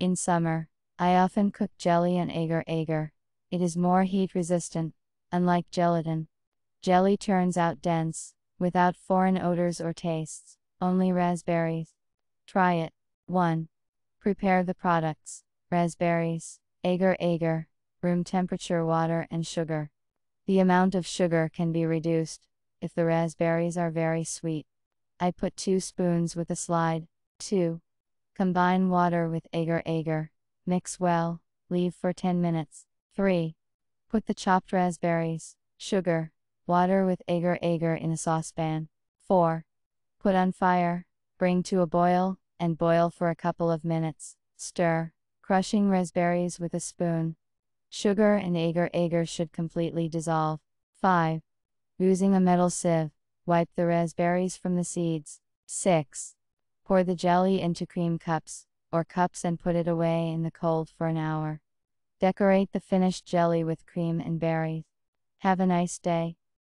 In summer, I often cook jelly and agar agar. It is more heat resistant, unlike gelatin. Jelly turns out dense, without foreign odors or tastes, only raspberries. Try it. 1. Prepare the products raspberries, agar agar, room temperature water, and sugar. The amount of sugar can be reduced if the raspberries are very sweet. I put 2 spoons with a slide. 2. Combine water with agar agar, mix well, leave for 10 minutes. 3. Put the chopped raspberries, sugar, water with agar agar in a saucepan. 4. Put on fire, bring to a boil, and boil for a couple of minutes. Stir, crushing raspberries with a spoon. Sugar and agar agar should completely dissolve. 5. Using a metal sieve, wipe the raspberries from the seeds. 6. Pour the jelly into cream cups, or cups and put it away in the cold for an hour. Decorate the finished jelly with cream and berries. Have a nice day.